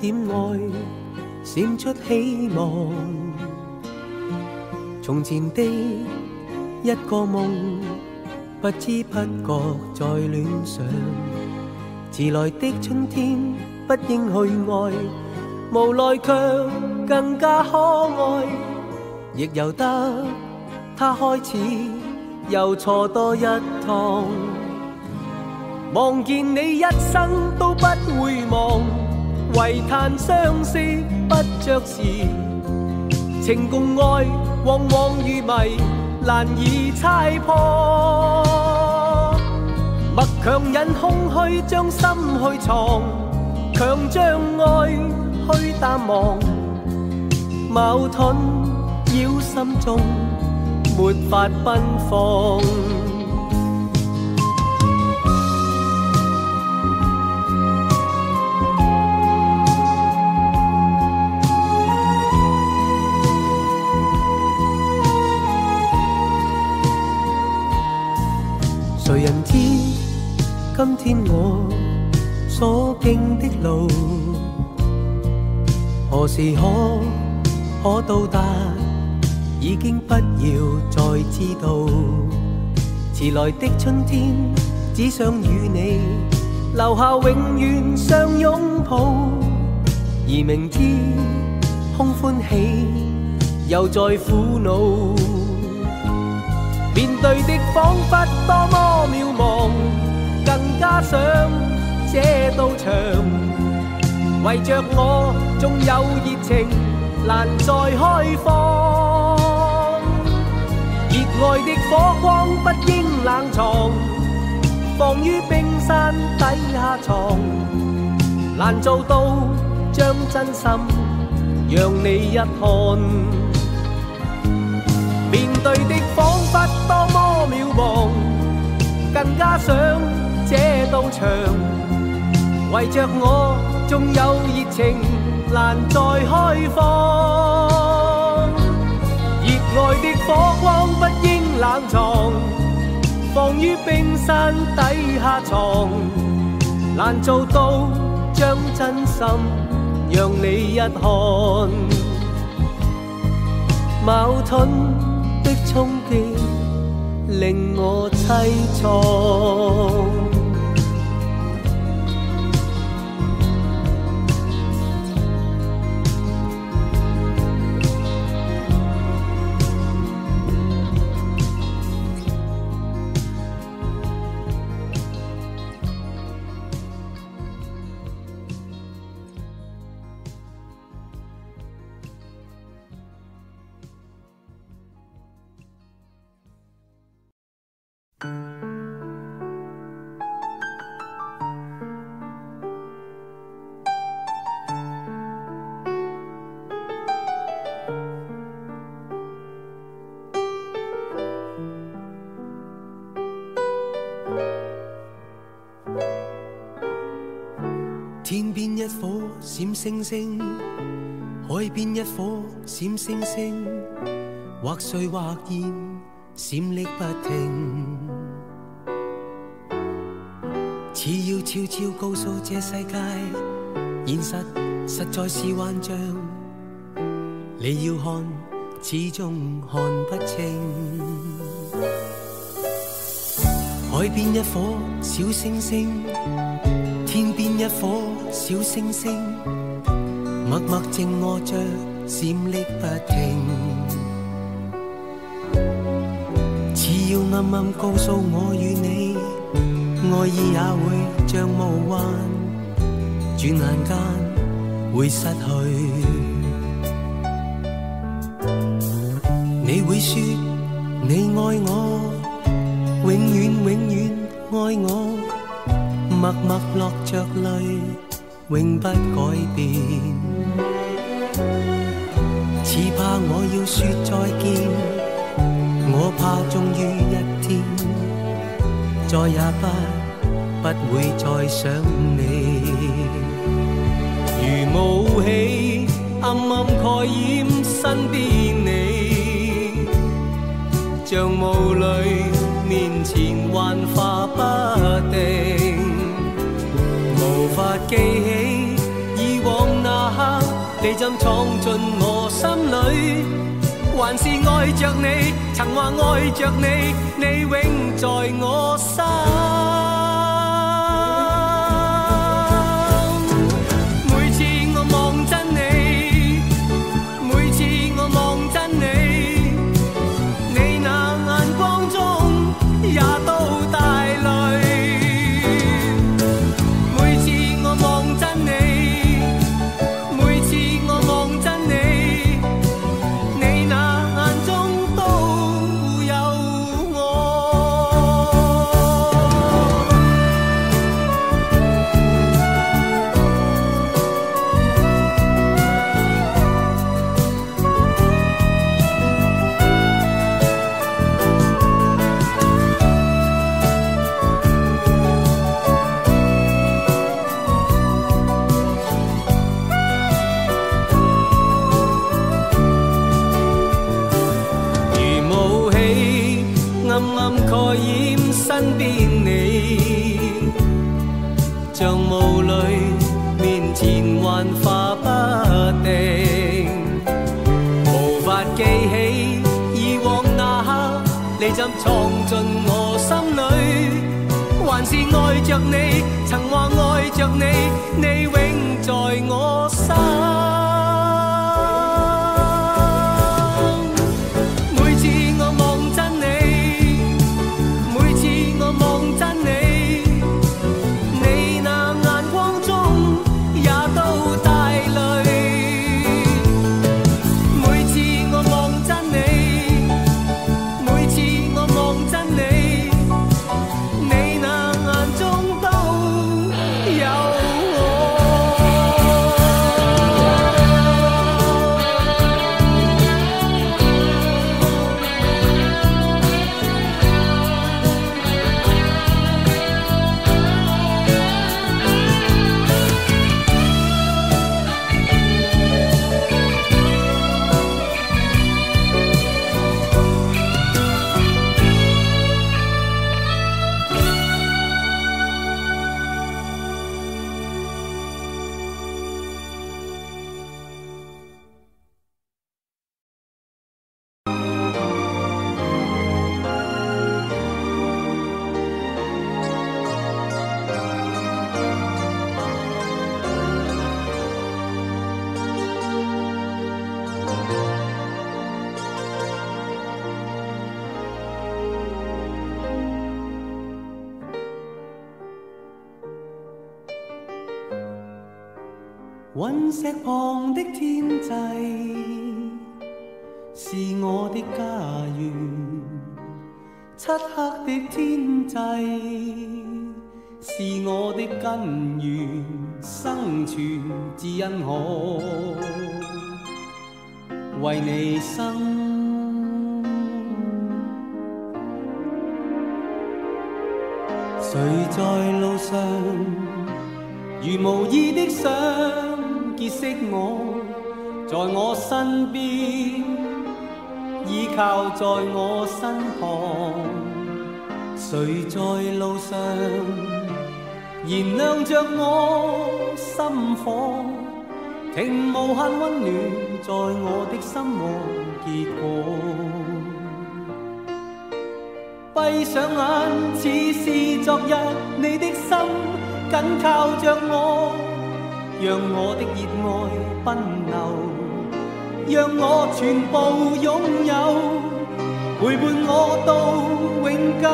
点爱闪出希望？从前的一个梦，不知不觉在恋上。迟来的春天，不应去爱，无奈却更加可爱，亦由得他开始又错多一趟。望见你一生都不会忘，唯叹相思不着时。情共爱往往如迷，难以猜破。默强忍空虚将心去藏，强将爱去淡忘。矛盾扰心中，没法奔放。天我所经的路，何时可可到达？已经不要再知道。迟来的春天，只想与你留下永远相拥抱，而明知空欢喜又在苦恼。面对的仿佛多么渺茫， 更加想这道墙。为着我，纵有热情，难再开放。热爱的火光不应冷藏，放于冰山底下藏。难做到将真心让你一看。面对的仿佛多么渺茫，更加想 这道墙。为着我，纵有热情，难再开放。热爱的火光不应冷藏，放于冰山底下藏。难做到将真心让你一看。矛盾。的冲击令我凄怆。 星星，海边一颗闪星星，或碎或现，闪匿不停。似要悄悄告诉这世界，现实实在是幻象。你要看，始终看不清。海边一颗小星星，天边一颗小星星，默默静卧着，闪匿不停。似要暗暗告诉我与你，爱意也会像梦幻，转眼间会失去。你会说你爱我，永远永远爱我，默默落着泪，永不改变。似怕我要说再见，我怕终于一天，再也不不会再想你。如雾气暗暗盖掩身边你，像雾里面前幻化不定，法法记起以往那刻，你怎闯进我心里？还是爱着你，曾话爱着你，你永在我心。谁在路上如无意的想？结识我，在我身边，依靠在我身旁。谁在路上燃亮着我心火？停无限温暖在我的心窝结果。闭上眼，似是昨日，你的心紧靠着我。让我的热爱奔流，让我全部拥有，陪伴我到永久，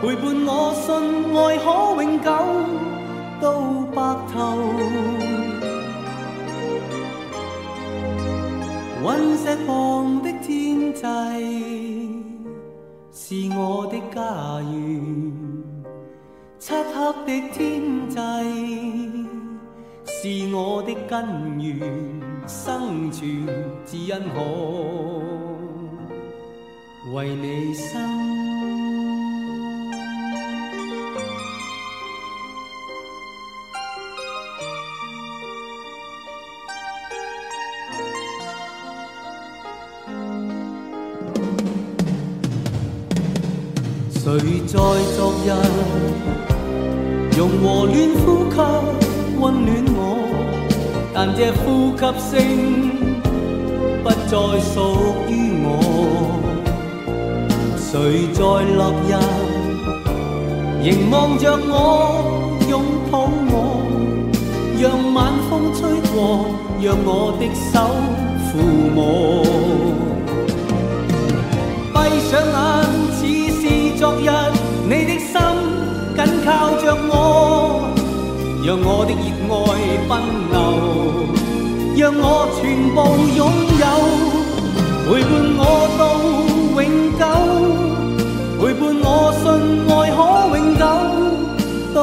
陪伴我信爱可永久到白头。陨石旁的天际是我的家园，漆黑的天际。是我的根源，生存只因可为你生。谁在昨日用和暖呼吸？ 温暖我，但这呼吸声不再属于我。谁在落日凝望着我，拥抱我，让晚风吹过，让我的手抚摸。闭上眼，似是 昨日，你的心紧靠着我，让我的热爱奔流，让我全部拥有，陪伴我到永久，陪伴我信爱可永久到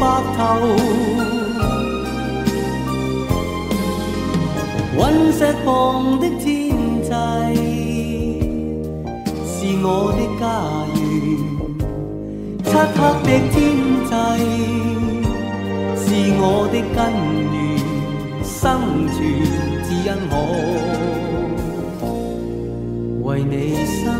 白头。陨石旁的天际是我的家园， 漆黑的天际是我的根源，生存只因我为你生。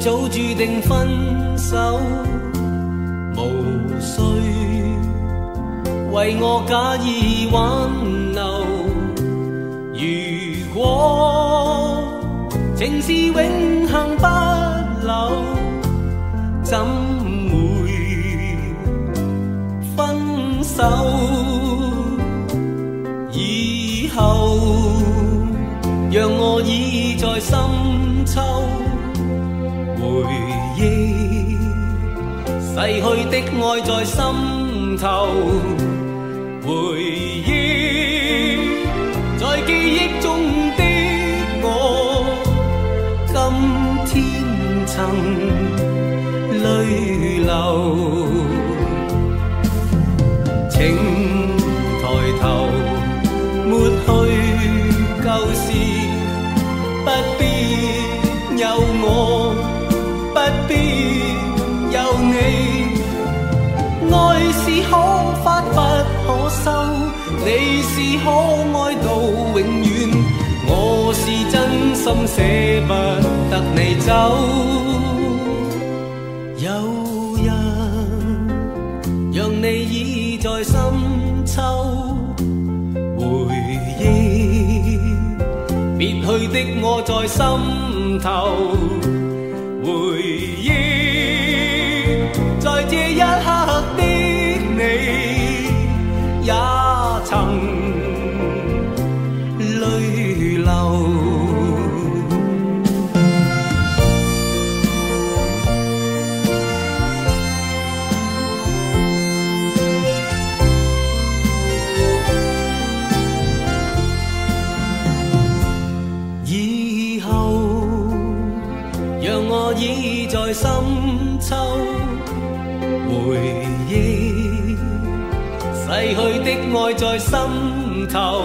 早注定分手，无需为我假意挽留。如果情是永恒不朽，怎会分手？以后。让我倚在深秋， 逝去的爱在心头，回忆在记忆中的我，今天曾泪流，发不可收，你是可爱到永远。我是真心舍不得你走。有人让你倚在深秋，回忆。别去的我在心头，回爱在心头，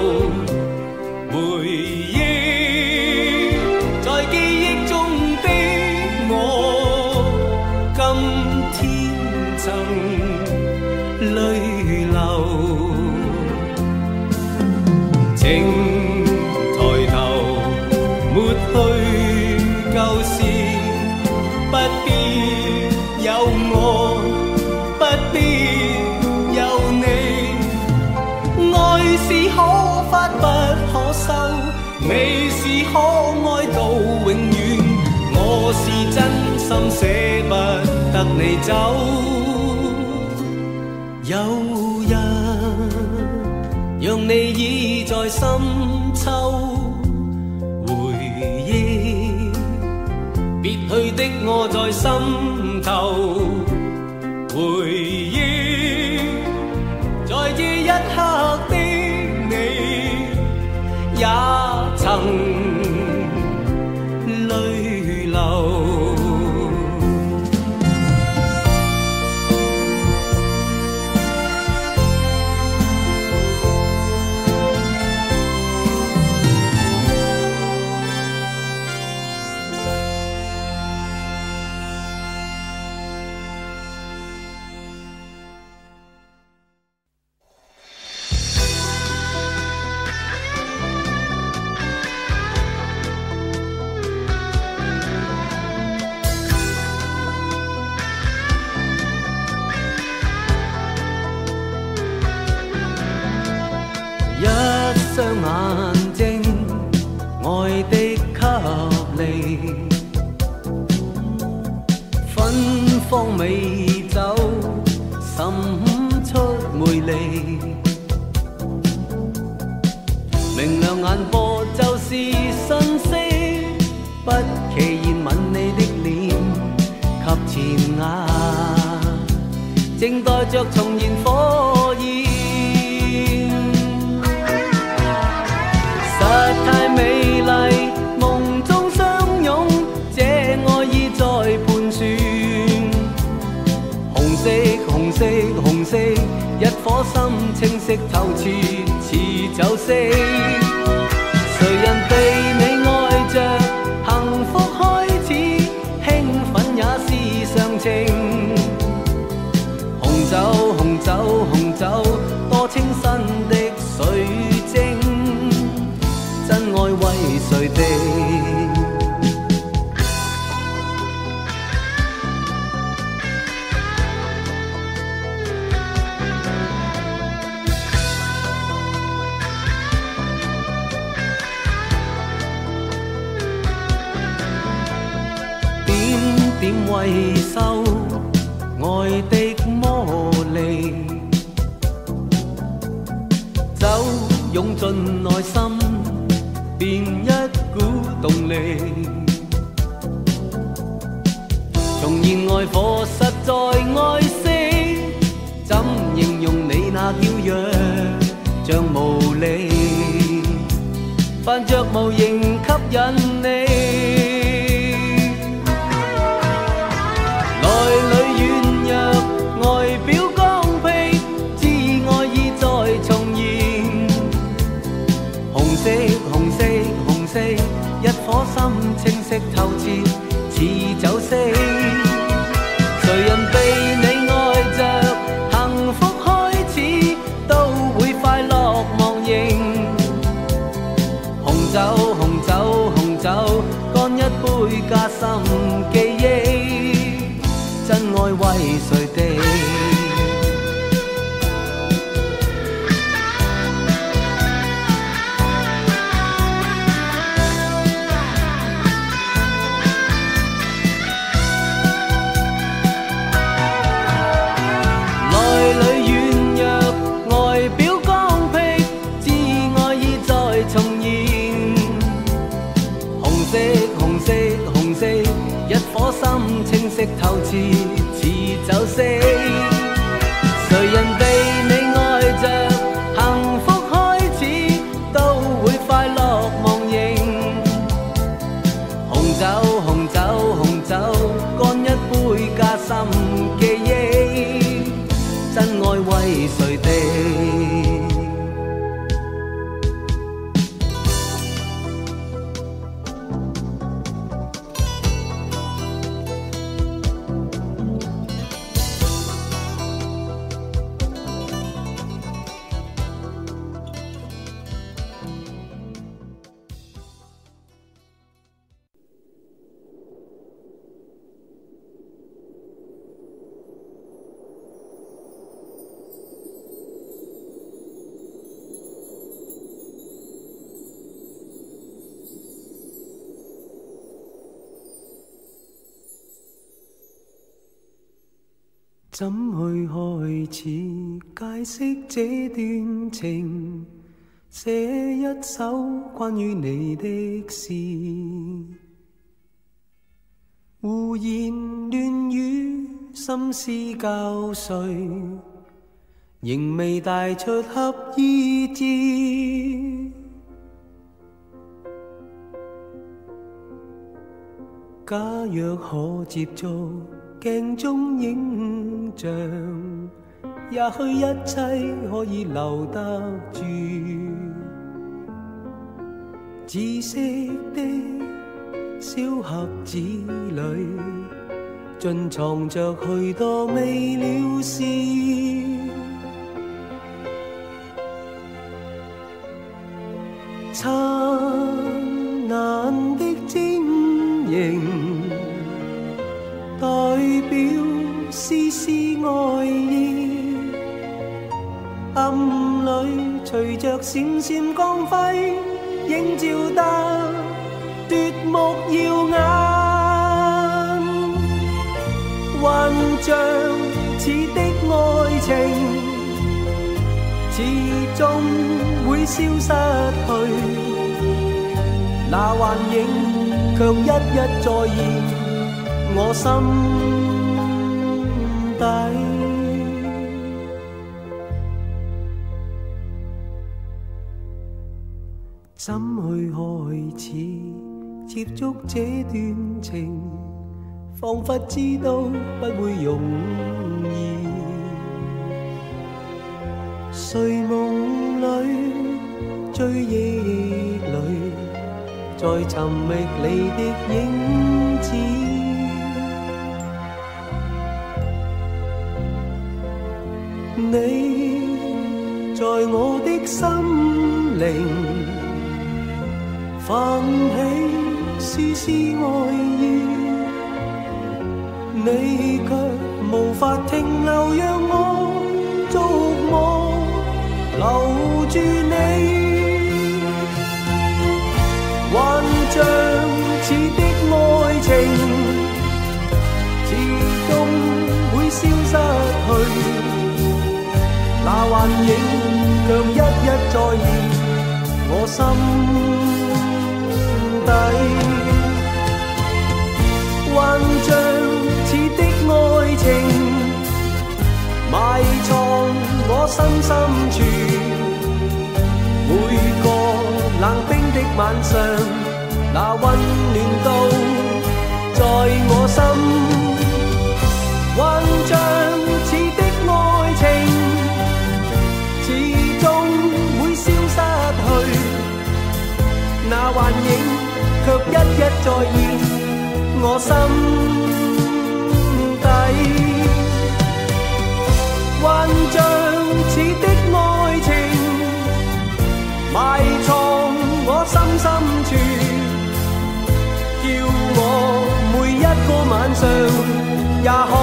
走。有日让你倚在深秋，回忆别去的我在心头，回揮手，愛的魔力，酒湧進內心，便一股動力。重燃愛火，實在愛惜，怎形容你那嬌弱，像無力，扮着無形吸引你。透彻似酒色。解释这段情写一首关于你的诗胡言乱语心思交瘁仍未带出合意字假若可接触镜中影像也许一切可以留得住。紫色的小盒子里，尽藏着许多未了事。灿烂的晶莹，代表丝丝爱意。暗里随着闪闪光辉，映照得夺目耀眼。幻象似的爱情，始终会消失去，那幻影却一一再现我心底。怎去开始接触这段情？仿佛知道不会容易。睡梦里，追忆里，在寻觅你的影子。你在我的心灵，泛起丝丝爱意。你却无法停留，让我触摸，留住你。幻象似的爱情，始终会消失去，那幻影却一一再现我心底。幻象似的爱情，埋藏我心深处。每个冷冰的晚上，那温暖都在我心。幻象似的爱情， 再现。我心底，幻象似的爱情，埋藏我心深处，叫我每一个晚上也可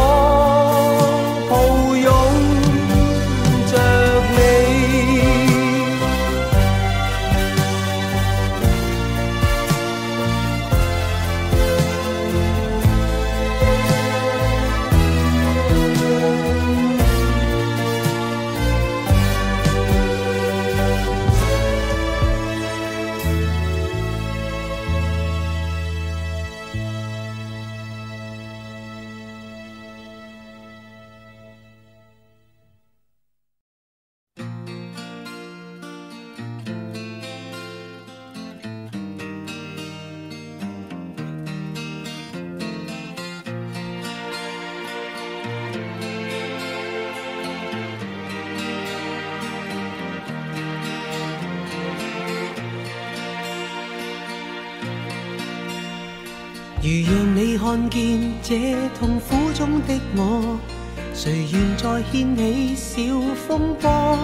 再掀起小风波？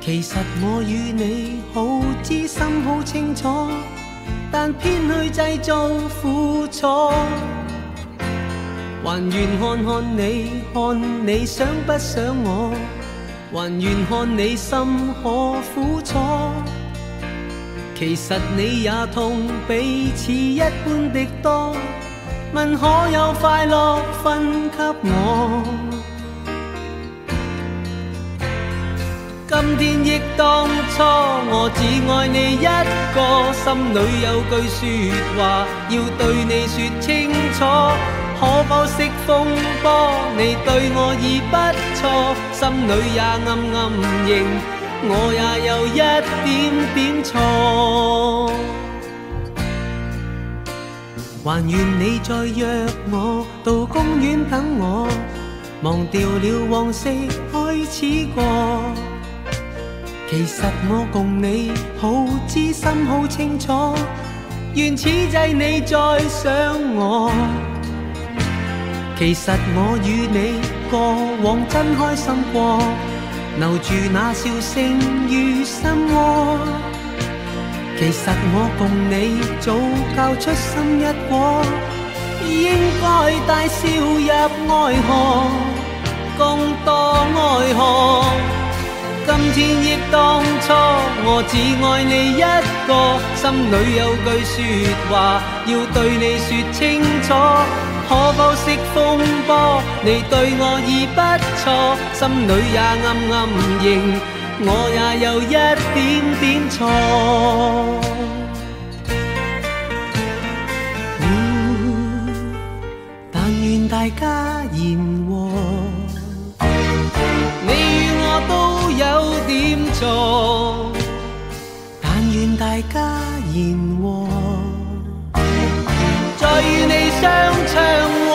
其实我与你好知心好清楚，但偏去制造苦楚。还愿看看你，看你想不想我？还愿看你心可苦楚。其实你也痛彼此一般的多，问可有快乐分给我？今天忆当初，我只爱你一个，心里有句说话要对你说清楚，可否熄风波？你对我已不错，心里也暗暗认。我也有一点点错，还愿你再约我到公园等我，忘掉了往昔开始过。其实我共你好知心好清楚，愿此际你再想我。其实我与你过往真开心过，留住那笑声于心窝。其实我共你早教出心一果，应该带笑入爱河，共度爱河。今天忆当初，我只爱你一个，心里有句说话要对你说清楚。可否识风波？你对我已不错，心里也暗暗认。我也有一点点错，但愿大家言 有点错，但愿大家言和，再与你相唱和。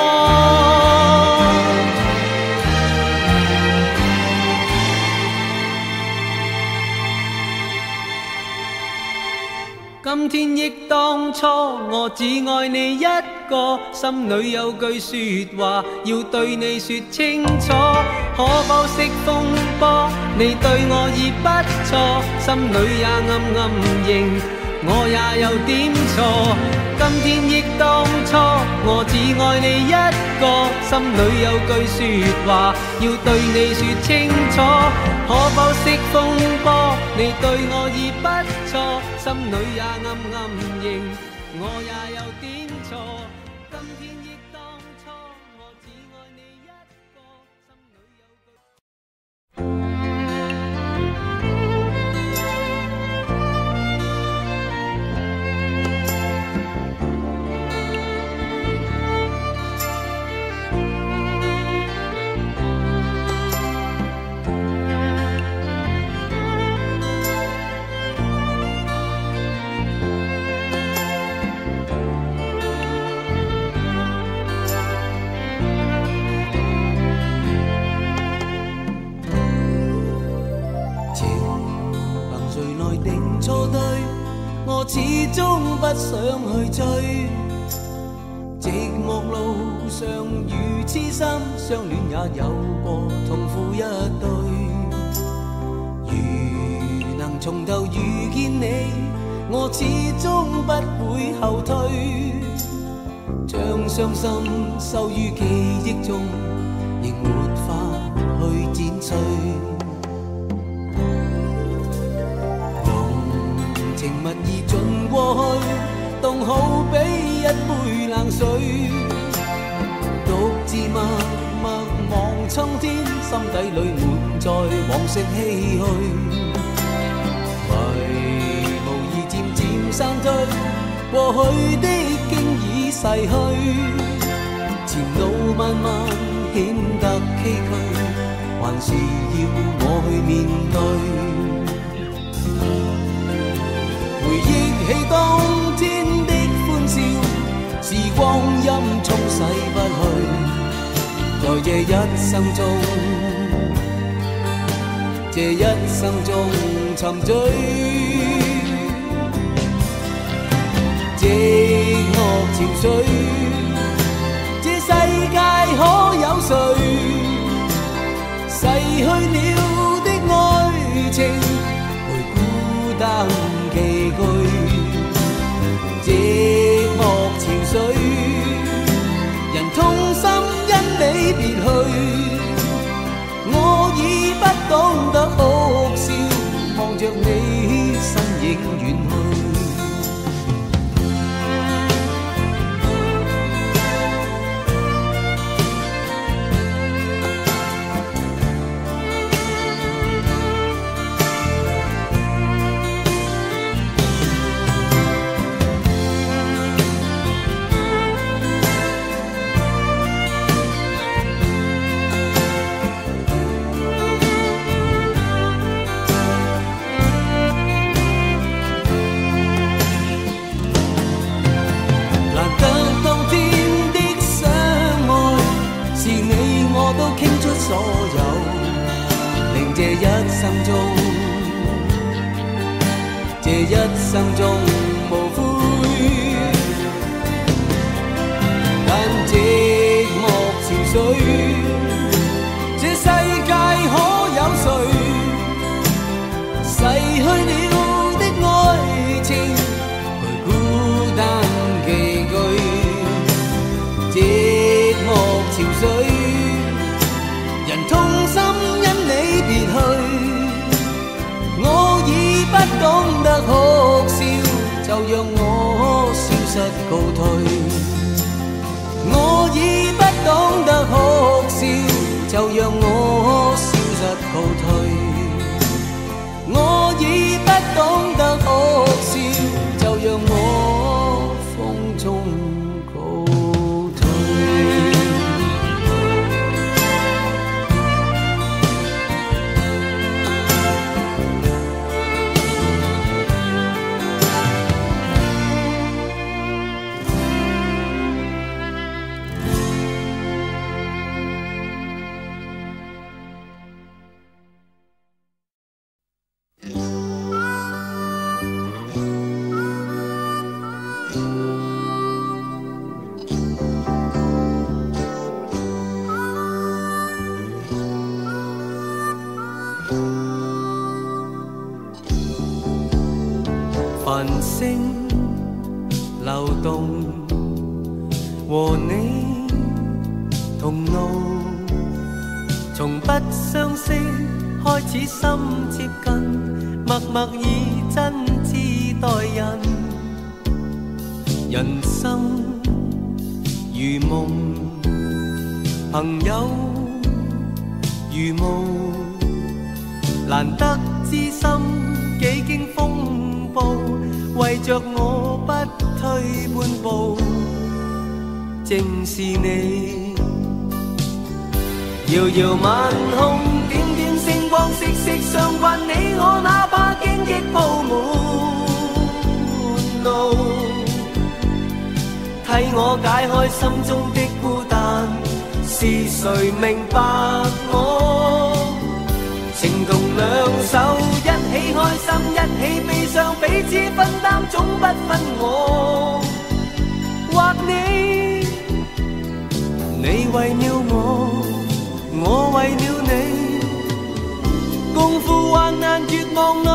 今天忆当初，我只爱你一个，心里有句说话要对你说清楚。可否识风 波？你对我已不错，心里也暗暗认，我也有点错。今天忆当初，我只爱你一个，心里有句说话要对你说清楚。可否识风波？你对我已不错，心里也暗暗认，我也有我始终不想去追。寂寞路上如痴心，相恋也有过痛苦一对。如能从头遇见你，我始终不会后退。将伤心收于记忆中，亦没法去剪碎。情蜜意尽过去，冻好比一杯冷水。独自默默望苍天，心底里满载往昔唏嘘。迷雾已渐渐散退，过去的经已逝去，前路漫漫显得崎岖，还是要我去面对。回忆起当天的欢笑，时光阴冲洗不去。在这一生中，这一生中沉醉，寂寞情绪，这世界可有谁逝去了的爱情？会孤单 寄居，寂寞情緒，人痛心因你别去，我已不懂得哭笑，望着你身影远去。所有，令这一生中，这一生中无悔。但寂寞潮水， 得哭笑，就让我消失告退。我已不懂得哭笑，就让我消失告退。我已不懂 sing. 解开心中的孤单。是谁明白我？情同两手，一起开心，一起悲伤，彼此分担，总不分我或你。你为了我，我为了你，共赴患难绝望里，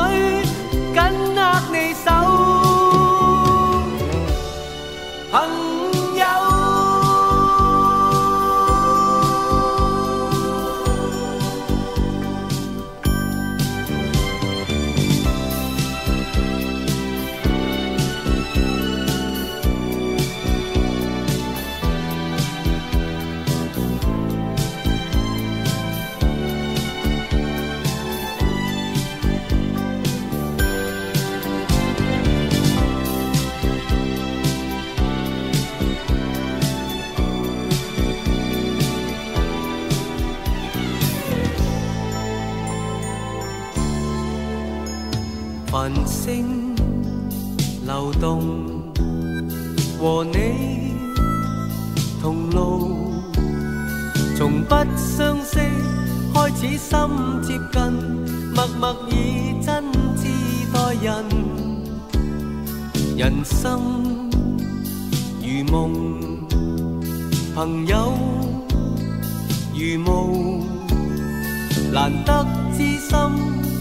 难得知心，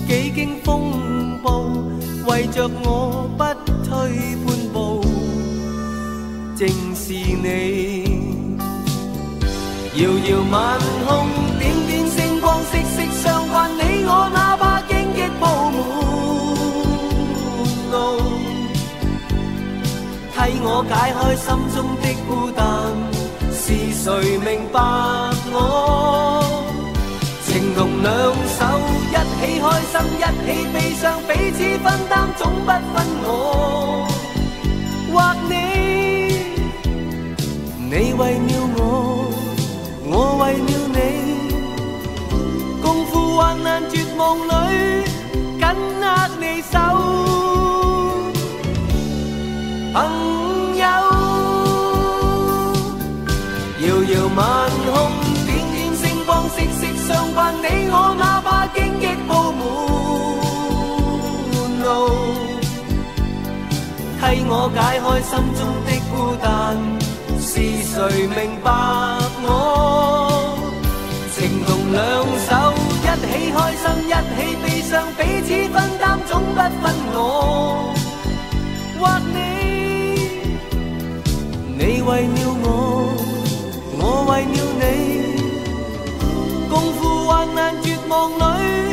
几经风暴，为着我不退半步，正是你。遥遥晚空，点点星光，息息相关。你我哪怕荆棘铺满路，替我解开心中的孤单。是谁明白我？情同两手，一起开心，一起悲伤，彼此分担，总不分我或你。你为了我，我为了你，共赴患难绝望里，紧握你手，朋友。遥遥晚空，点点星光，息息相 你我，哪怕荆棘布满路，替我解开心中的孤单。是谁明白我？情同两手，一起开心，一起悲伤，彼此分担，总不分我或你。你为了我，我为了你，患难绝望里，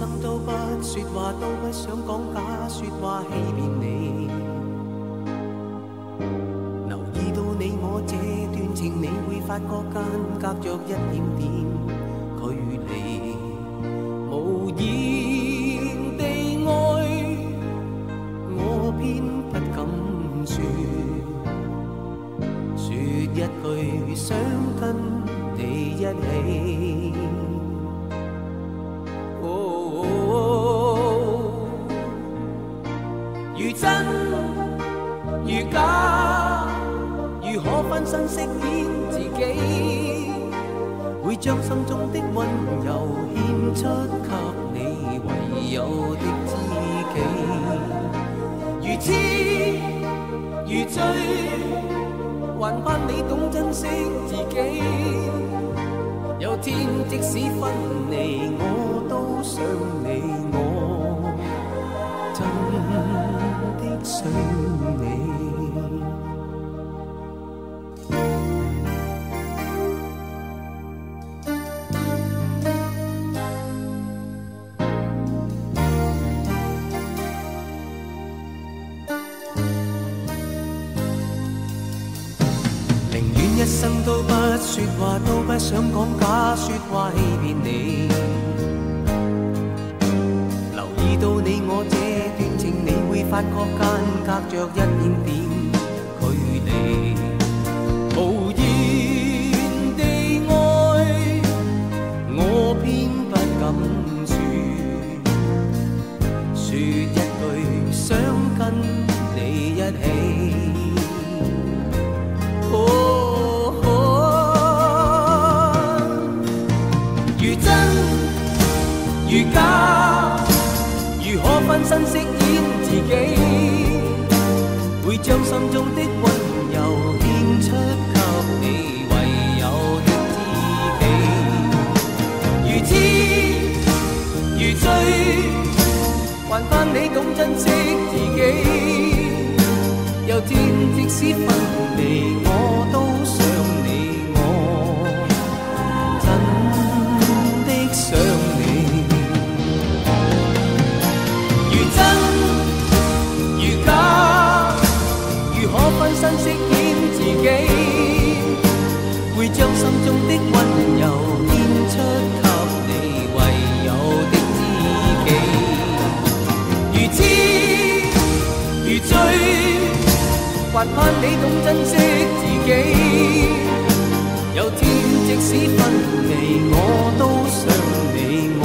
生都不说话，都不想讲假说话欺骗你。留意到你我这段情，你会发觉间隔着一点点想讲假说话欺骗你。留意到你我这段情，你会发觉间隔着一还盼你懂珍惜自己。有天即使分离我都想你我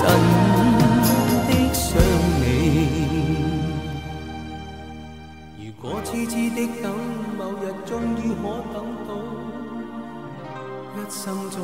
真的想你如果痴痴的等某日终于可等到一生中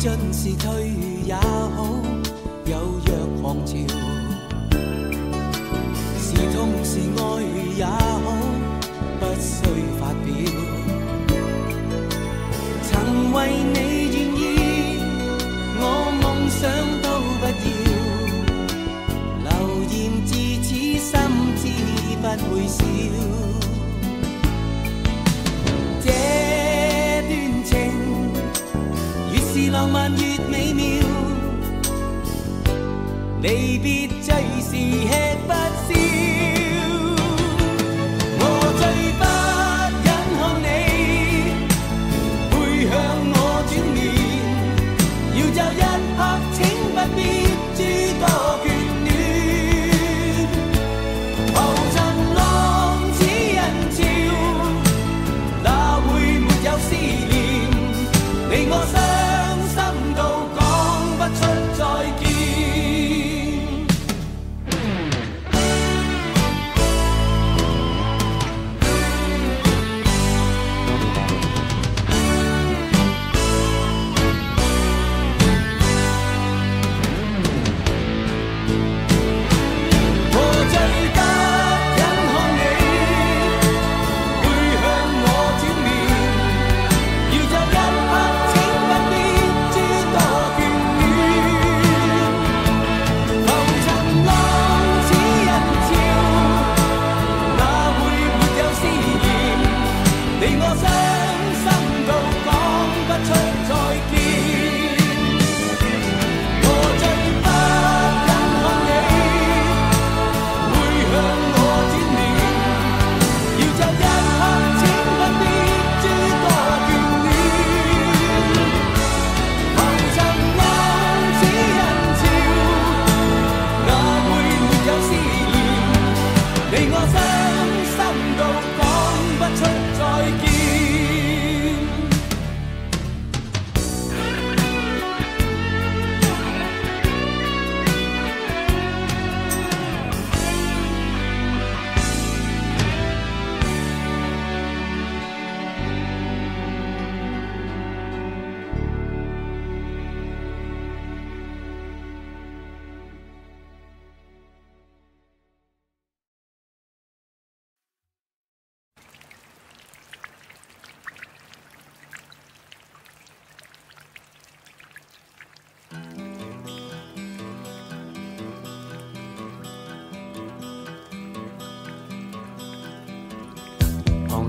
进是退也好，有若狂潮。是痛是爱也好，不需发表。曾为你愿意，我梦想都不要。流言自此心知不会少。浪漫越美妙，离别最是吃不消。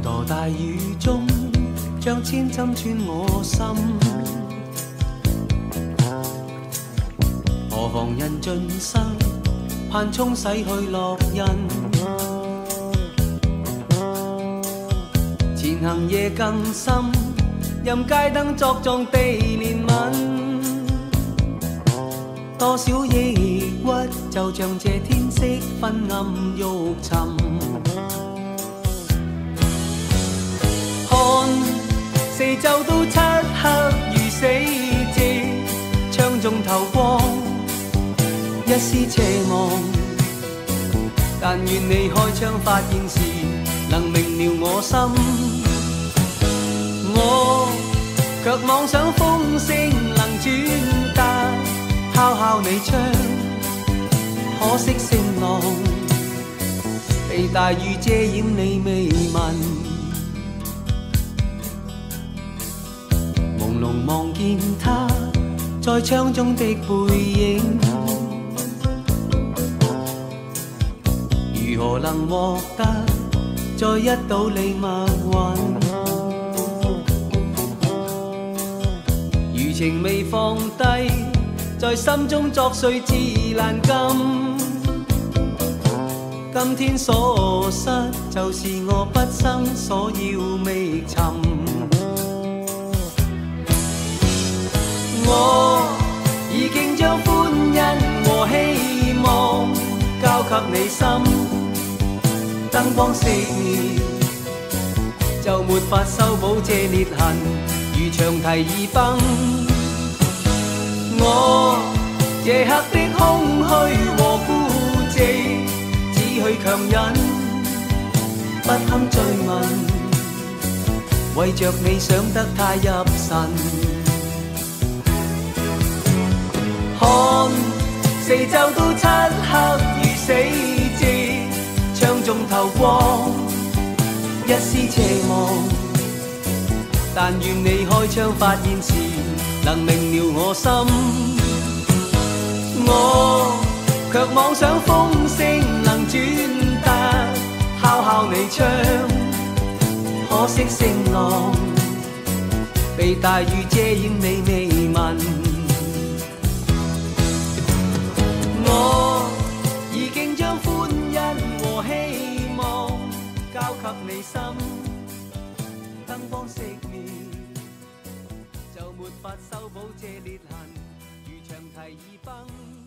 你。 大雨中，像千针穿我心。何妨人尽生，盼冲洗去烙印。前行夜更深，任街灯作状地怜悯。多少抑郁，就像这天色昏暗欲沉。 四周都漆黑如死寂，窗中透光，一丝斜望。但愿你开窗发现时，能明了我心。我却妄想风声能转达。敲敲你窗，可惜声浪被大雨遮掩，你未闻。 望见他在窗中的背影，如何能获得再一睹你密云？余情未放低。在心中作祟自难禁，今天所失就是我不生所要觅寻。 我已经将欢欣和希望交给你心，灯光熄灭就没法修补这裂痕，如长堤已崩。我夜黑的空虚和孤寂，只去强忍，不堪追问，为着你想得太入神。 看四周都漆黑如死寂，窗中透光，一丝斜望，但愿你开窗发现时。能明了我心，我却妄想风声能转达，敲敲你窗，可惜声浪被大雨遮掩，你未闻。 交给你心，灯光熄灭。没法修补这裂痕，如长堤已崩。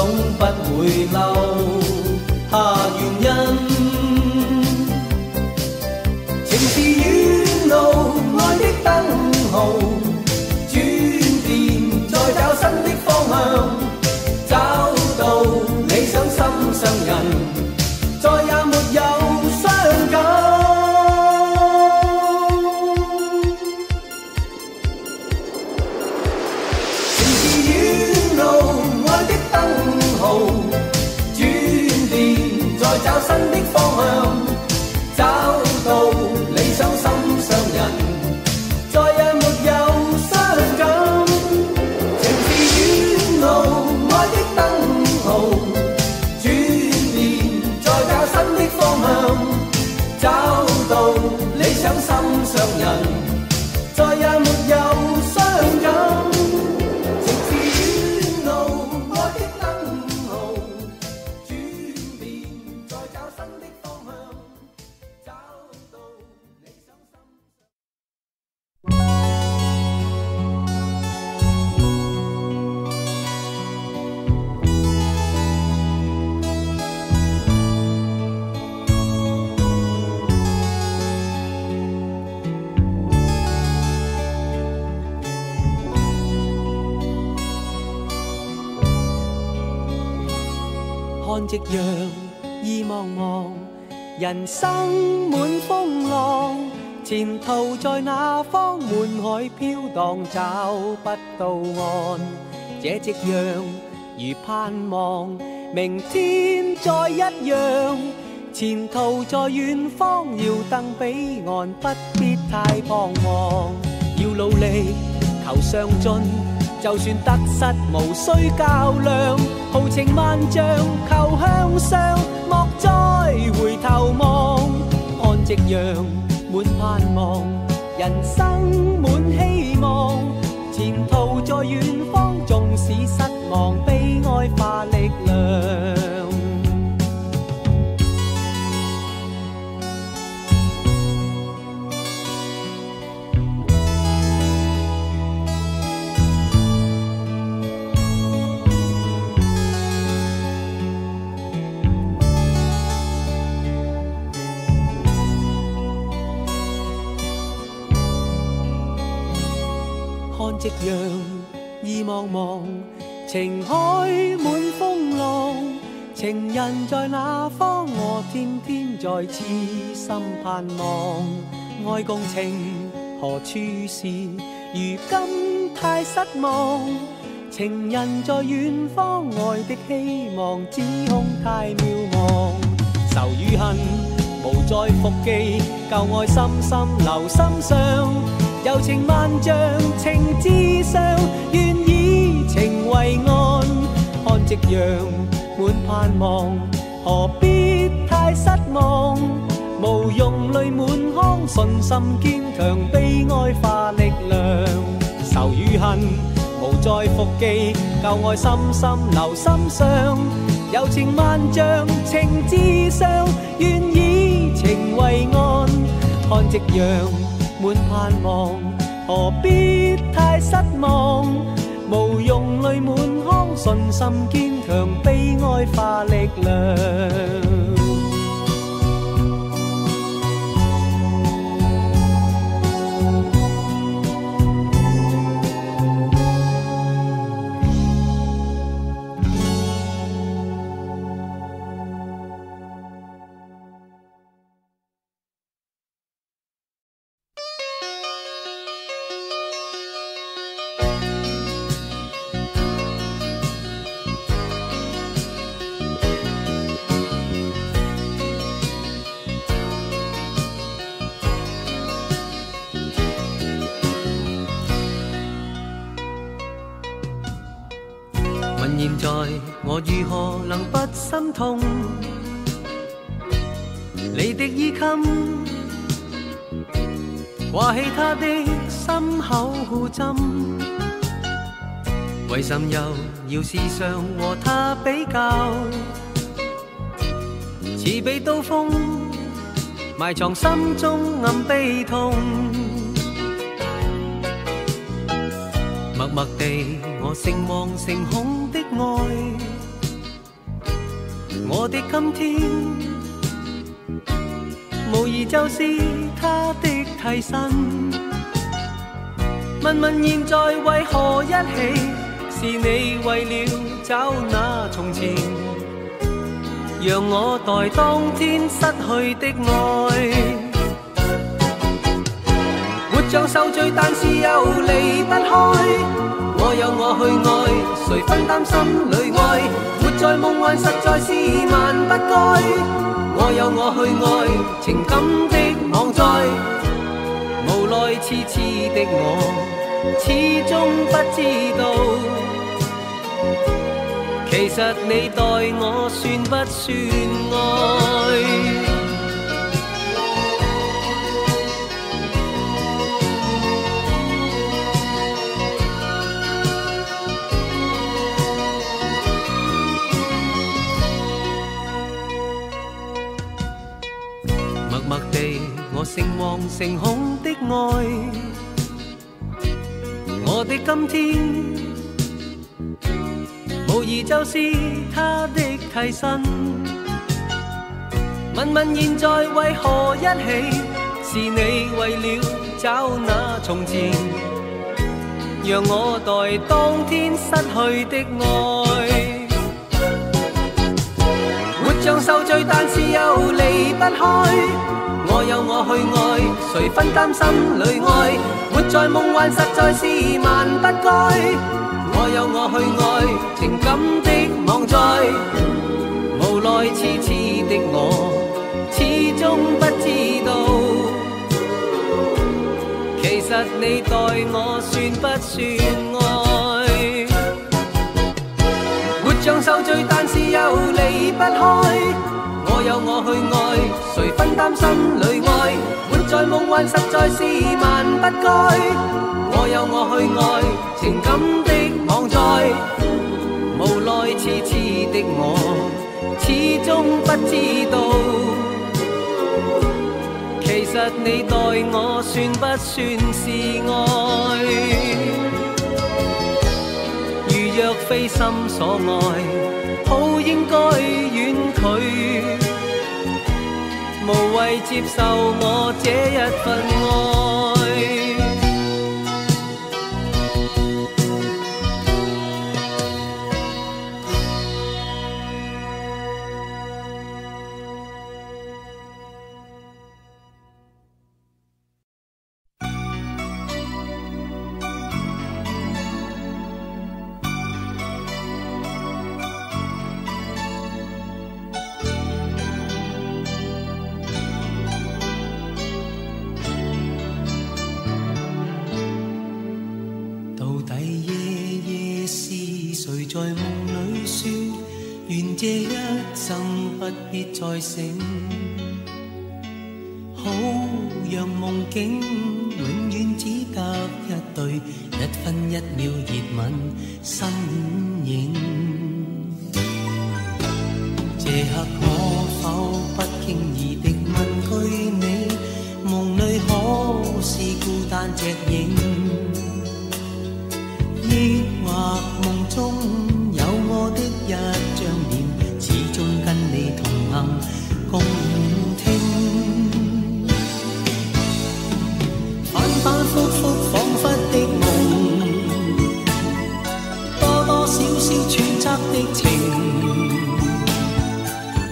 总不会留下原因。情是远路，爱的灯夕陽意茫茫，人生滿風浪，前途在哪方？滿海飄蕩，找不到岸。這夕陽如盼望，明天再一樣。前途在遠方，要登彼岸，不必太彷徨。要努力求上進。就算得失无需较量，豪情万丈求向上，莫再回头望。看夕阳，满盼望，人生满希望，前途在远方，纵使失望，悲哀化力量。夕陽意茫茫，情海滿風浪，情人在哪方？我天天在痴心盼望。愛共情何處是？如今太失望。情人在遠方，愛的希望只恐太渺茫。仇與恨無再復記，舊愛深深留心上。柔情万丈，情至上，愿以情为岸。看夕阳满盼望，何必太失望？无用泪满腔，信心坚强，悲哀化力量。仇与恨无再复记，旧爱深深留心上。柔情万丈，情至上，愿以情为岸。看夕阳 满盼望，何必太失望？无用泪满腔，信心坚强，悲哀化力量。心痛？你的衣襟挂起他的心口针，为什又要时常和他比较？似被刀锋埋藏心中暗悲痛。 默默地，我诚惶诚恐的爱， 我的今天，无疑就是他的替身。问问现在为何一起？是你为了找那从前，让我待当天失去的爱。活像受罪，但是又离不开。我有我去爱，谁分担心里爱？ 在梦幻，实在是万不该。我有我去爱，情感的网在，无奈痴痴的我。始终不知道，其实你待我算不算爱？地，我诚惶诚恐的爱。我的今天，无疑就是他的替身。问问现在为何一起？是你为了找那从前，让我待当天失去的爱。活像受罪，但是又离不开。 我有我去爱，谁分担心里爱？活在梦幻，实在是万不该。我有我去爱，情感的网在，无奈痴痴的我，始终不知道，其实你待我算不算爱？活像受罪，但是又离不开。 我有我去爱，谁分担心里爱？活在梦幻，实在是万不该。我有我去爱，情感的网在，无奈痴痴的我，始终不知道，其实你待我算不算是爱？如若非心所爱，好应该远距。 无谓接受我这一份爱。 再醒，好让梦境永远只得一对，一分一秒热吻身影。这刻可否不经意的问句你，梦里可是孤单只影，情，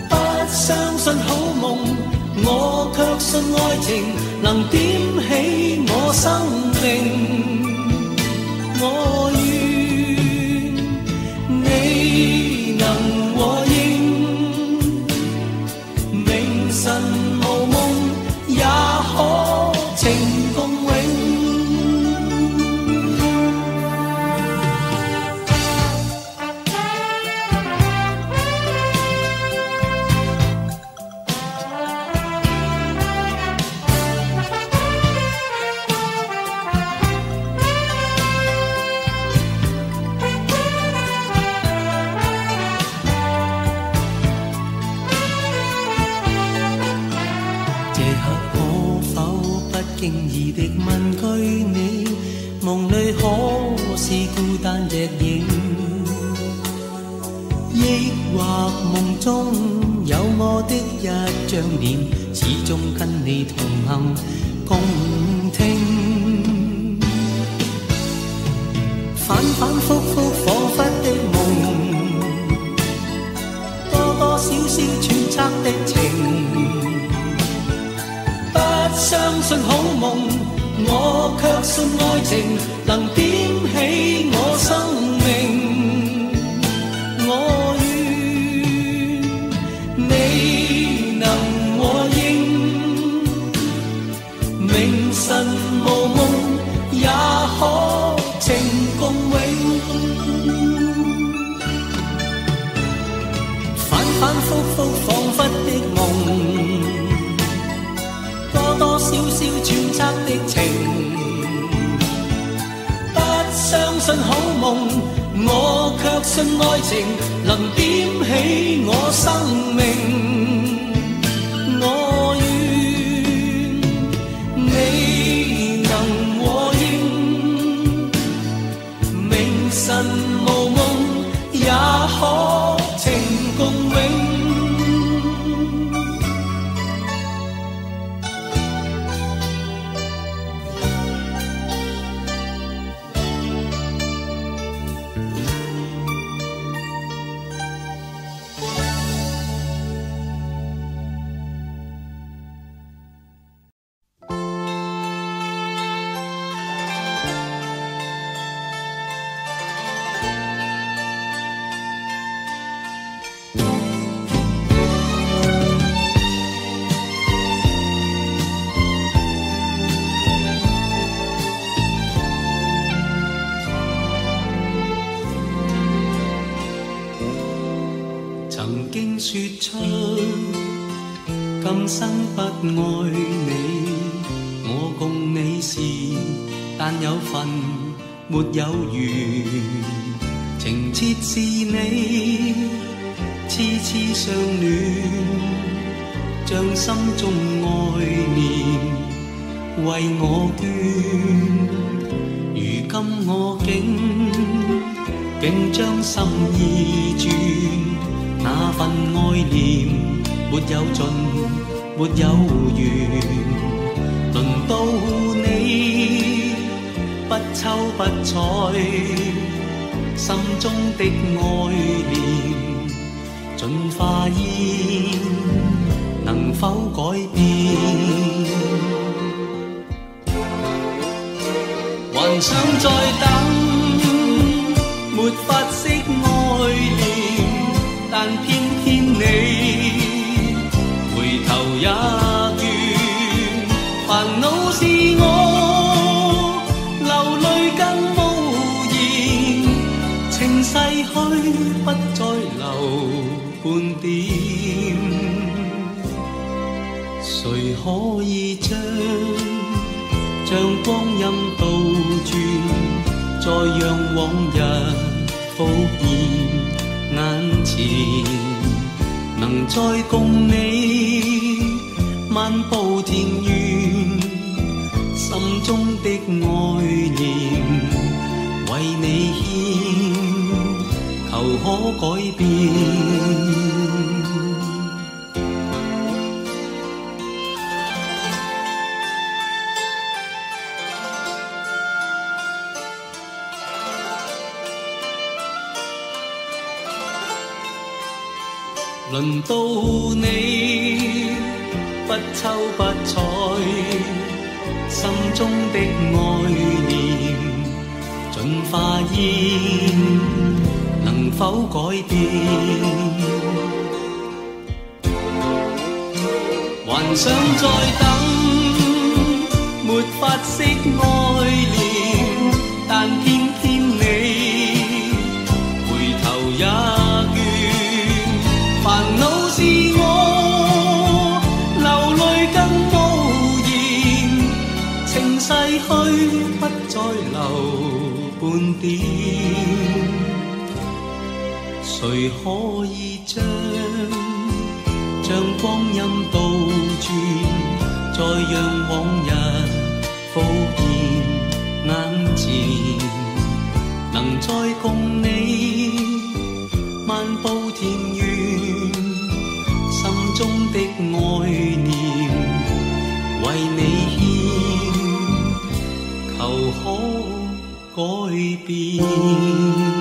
不相信好梦，我却信爱情能点起我生命，我说出今生不愛你，我共你是但有份沒有緣，情切是你痴痴相戀，將心中愛念為我捐，如今我竟竟將心意轉。那份爱念没有尽，没有完。轮到你不瞅不睬，心中的爱念尽化烟，能否改变？还想再等，没法释爱念。 但偏偏你回头也倦，烦恼是我流泪更无言，情逝去不再留半点，谁可以将将光阴倒转，再让往日复现？ 能再共你漫步田园，心中的爱念为你牵，求可改变。到你不瞅不睬，心中的爱念尽化烟，能否改变？还想再等，没法释谁。可以將將光陰倒轉，再讓往日浮现眼前，能再共你漫步田园，心中的爱念为你献，求可改變。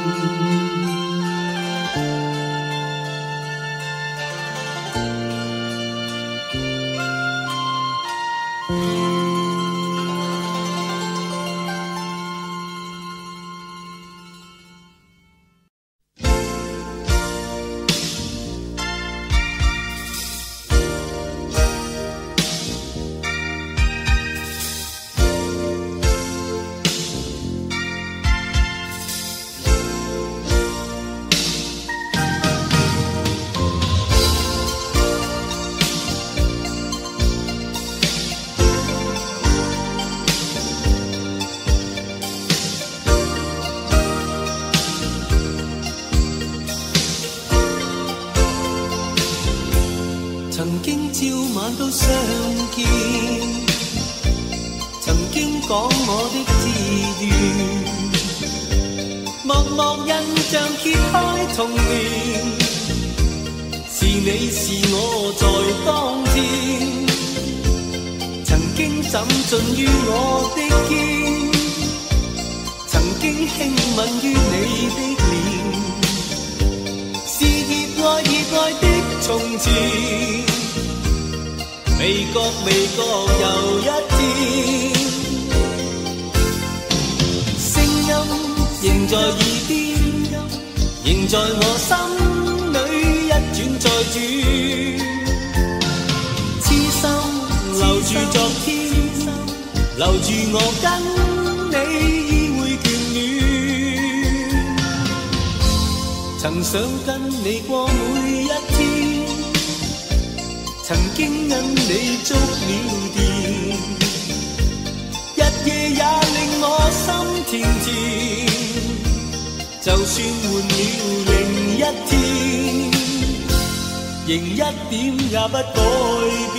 仍一点也不改变。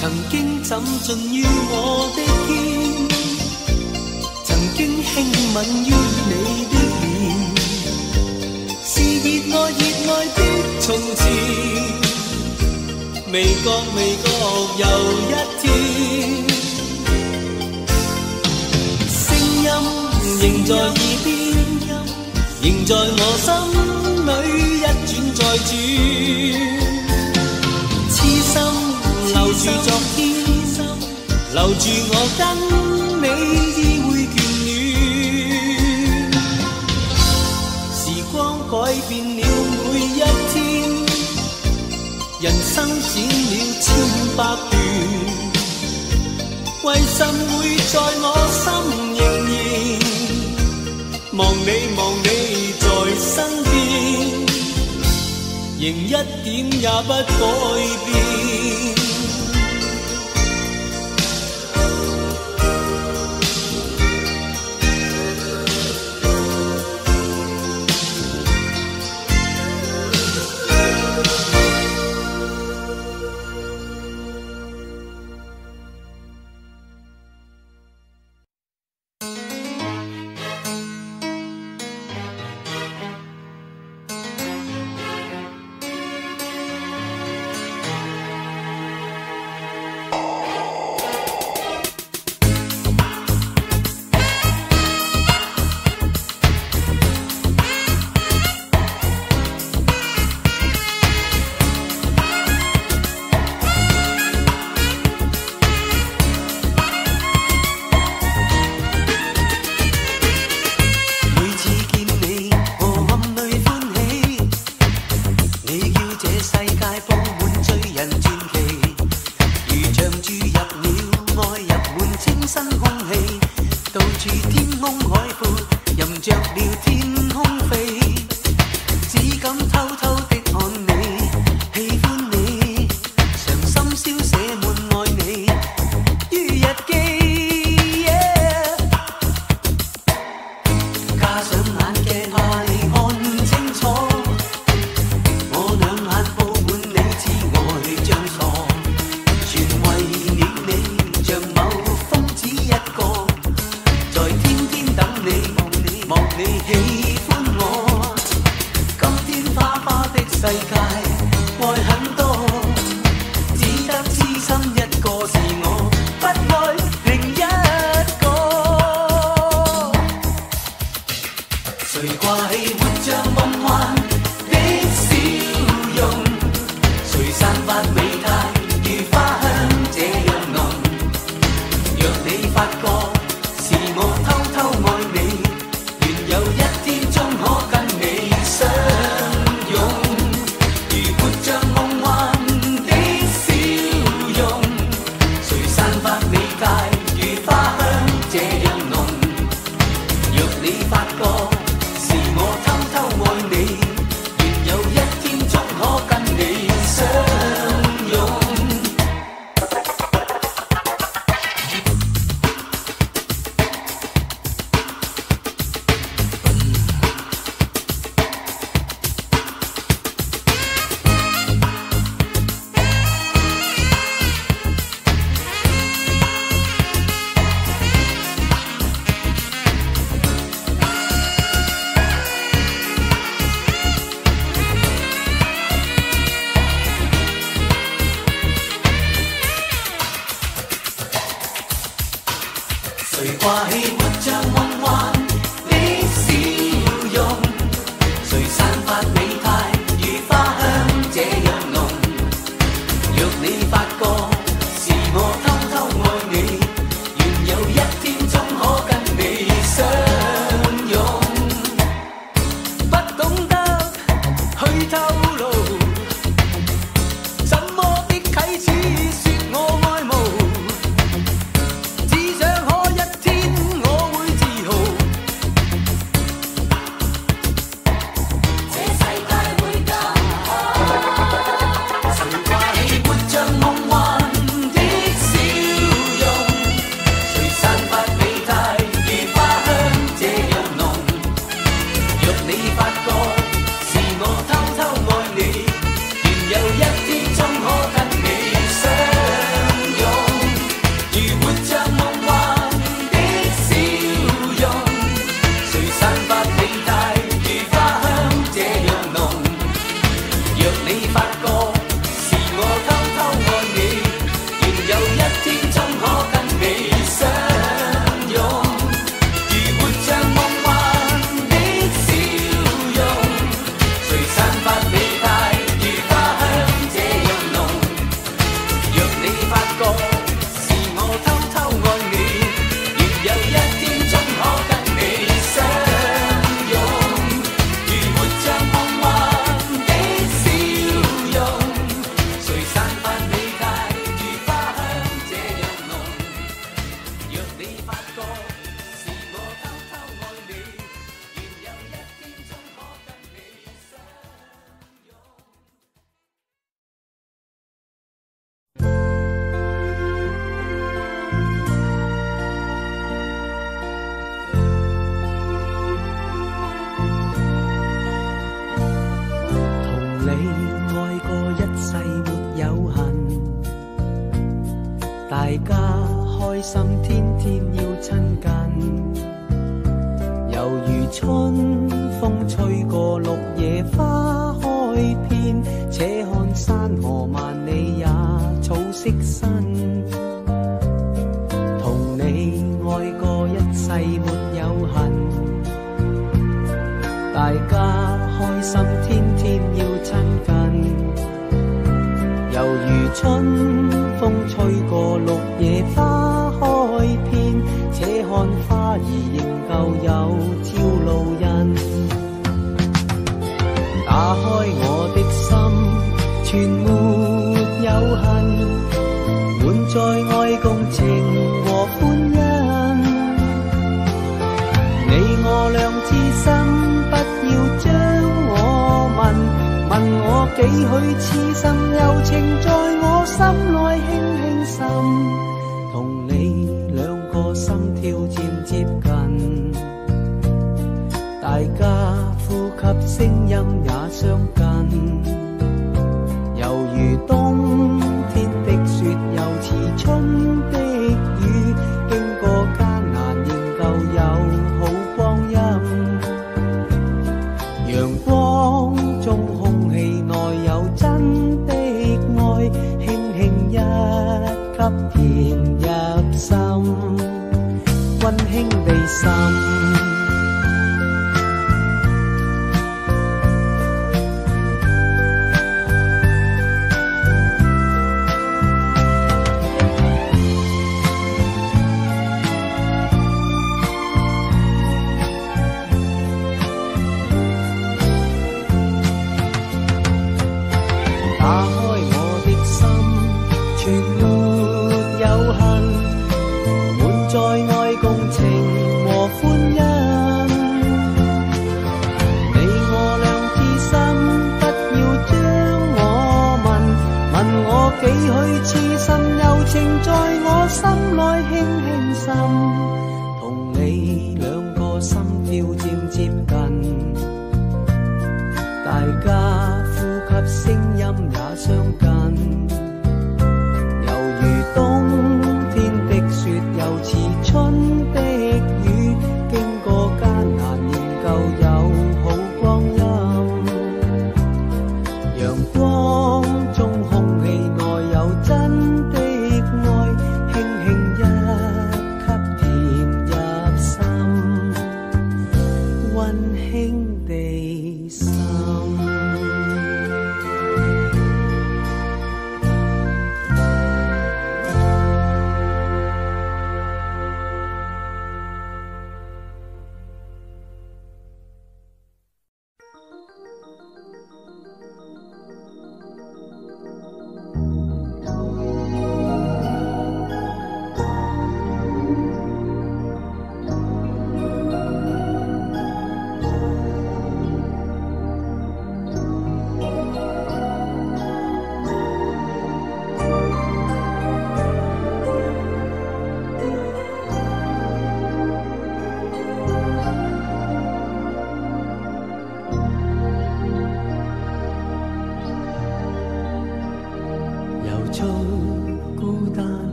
曾经枕进于我的肩，曾经轻吻于未觉未觉又一天，声音仍在耳边，仍在我心里一转再转。留住昨天，留住我跟你已会眷恋。时光改变 生剪了千百段，为什会在我心仍然望你望你在身边，仍一点也不改变。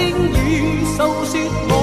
星雨诉说。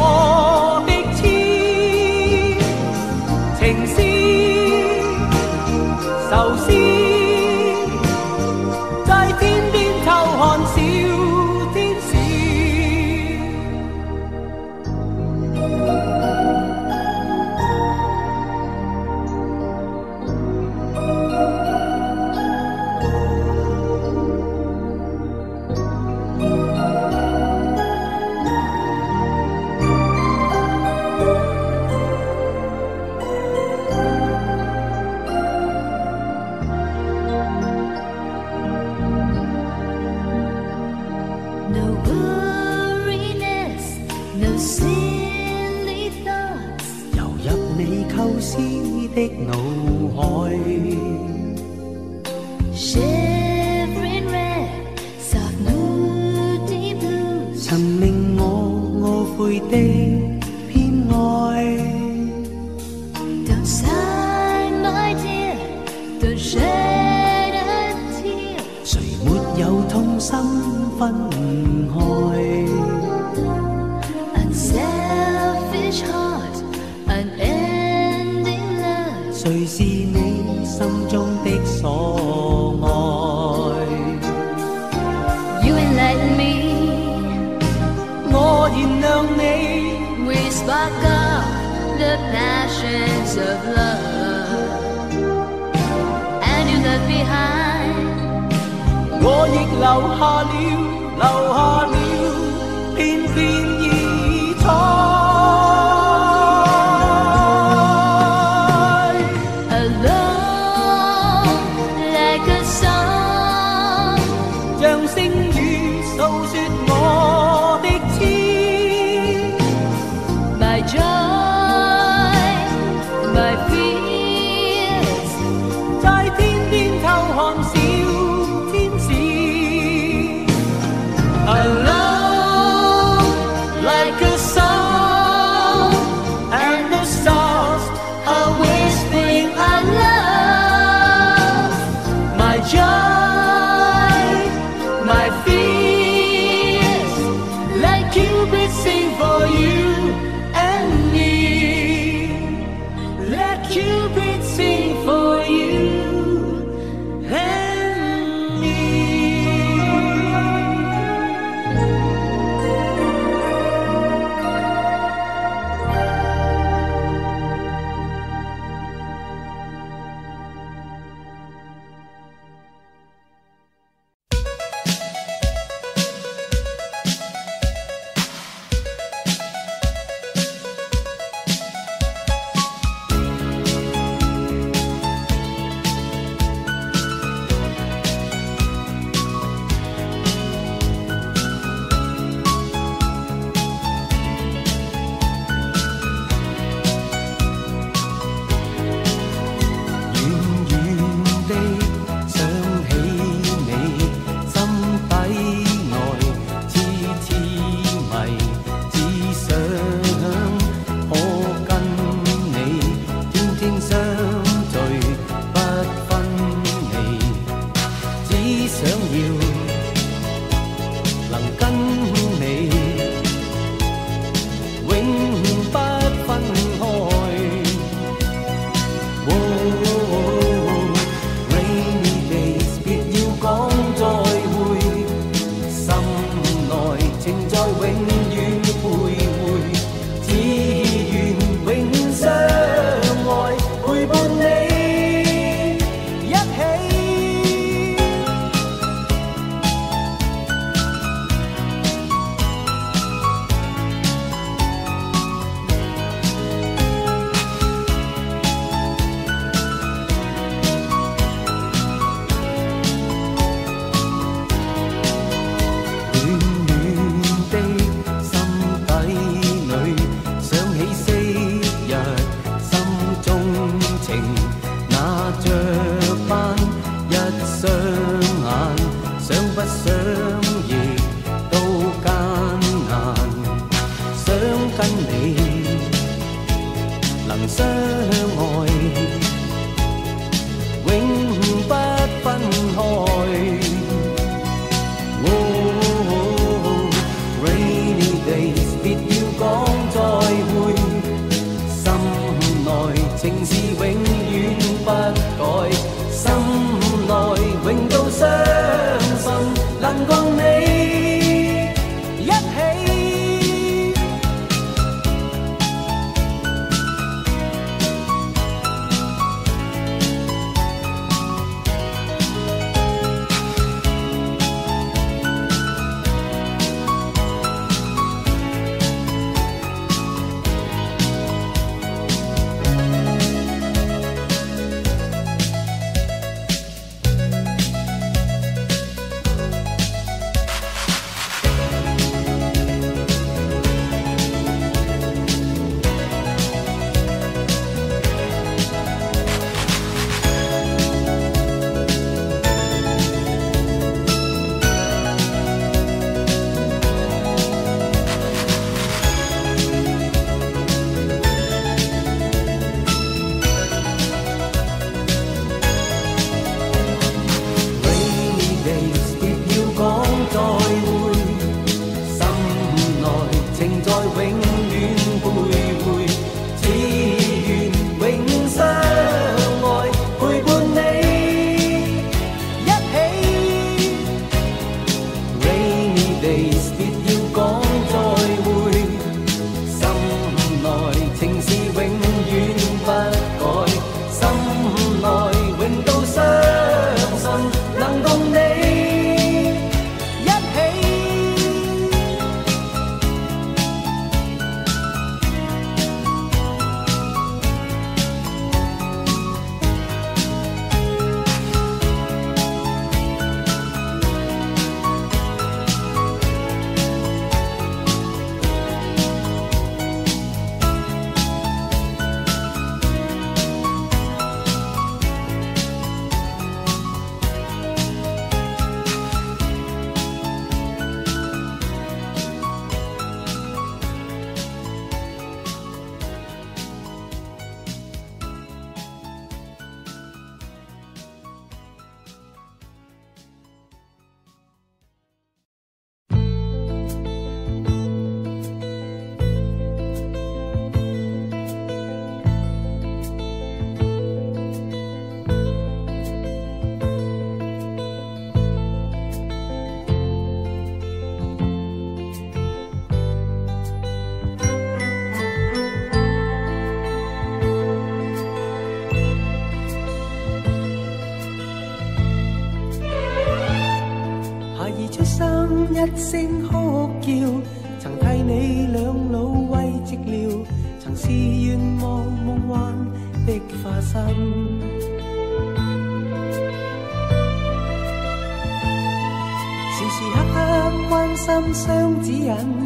双子眼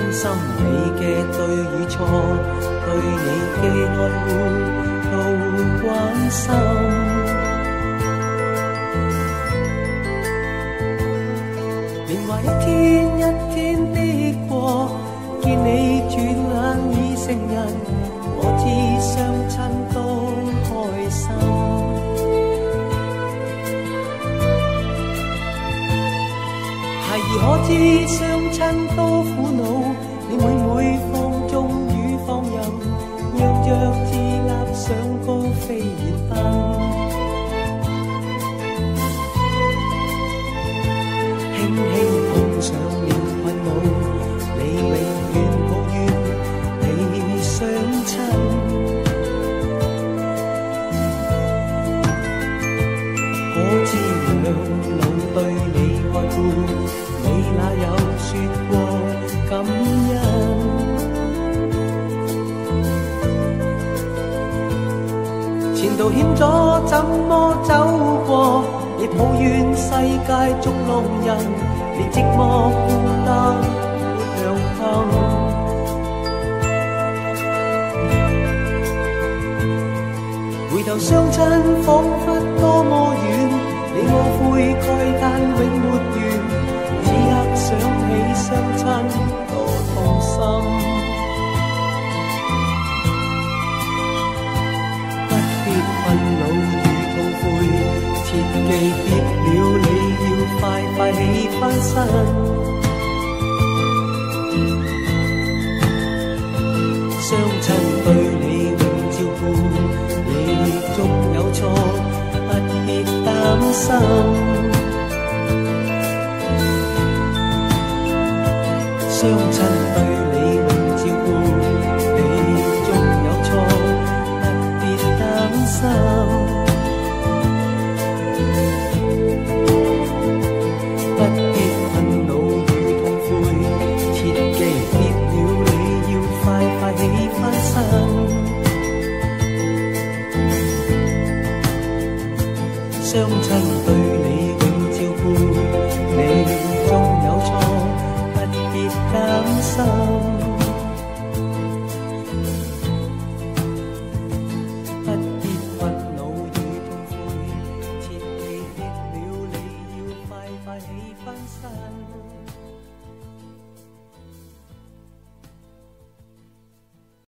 关心你嘅对与错，对你嘅爱护都关心。年华一天一天的过，见你转眼已成人，我只想亲都开心。孩儿可知相亲都？对你爱护，你哪有说过感恩？前途险阻怎么走过？你抱怨世界捉弄人，你寂寞孤单没向后。回头相亲，仿佛多么。我悔慨，但永没完。此刻想起相亲，多痛心。不必愤怒与痛悔，切记别了你要快快起翻身。相亲对你永照顾，你纵有错，不必担心。